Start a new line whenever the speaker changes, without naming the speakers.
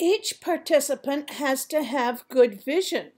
Each participant has to have good vision.